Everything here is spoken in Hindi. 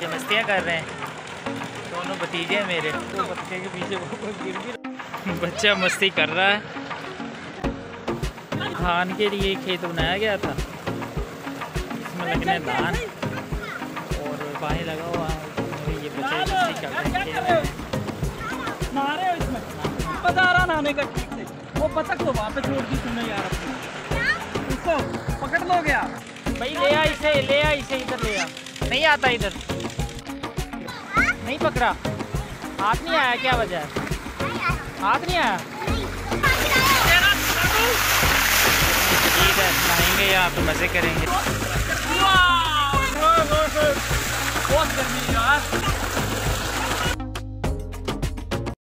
बच्चे मस्तियाँ कर रहे हैं। दोनों भतीजे हैं मेरे। तो बच्चे के पीछे बच्चा मस्ती कर रहा है। धान के लिए खेत बनाया गया था। इसमें लगने धान। और पानी लगा हुआ है। ये बच्चे मस्ती कर रहे हैं खेल रहे। नहा रहे इसमें। मज़ा रहा नहाने का ठीक से। वो बतख तो वहाँ पे छोड़ दी तुमने यार उसको पकड़ लोगे आप? भाई ले आ इसे ले आ इसे इधर ले आ। नहीं आता इधर। नहीं पकड़ा। हाथ नहीं आया क्या वजह है हाथ नहीं आया? ठीक है नहाएँगे यहाँ तो मज़े करेंगे।